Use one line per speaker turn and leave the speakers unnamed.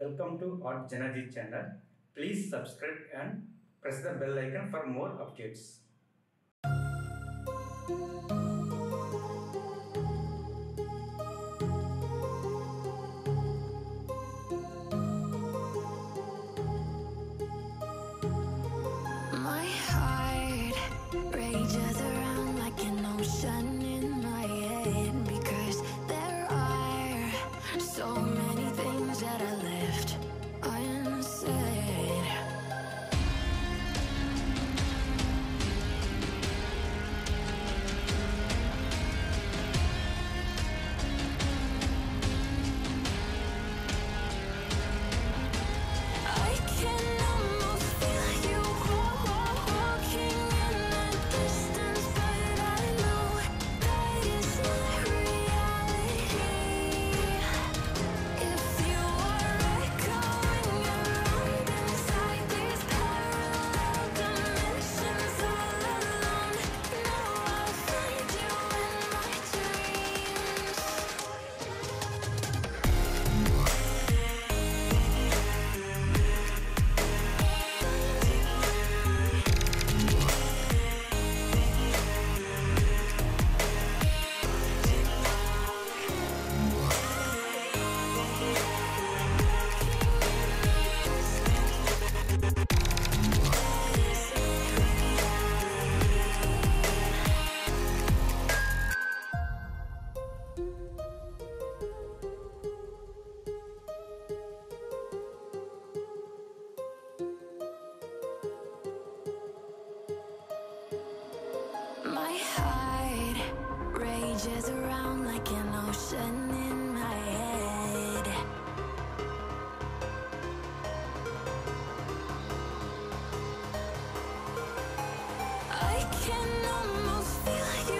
Welcome to Art JanaG channel. Please subscribe and press the bell icon for more updates.
That I left unsaid. Rages around like an ocean in my head. I can almost feel you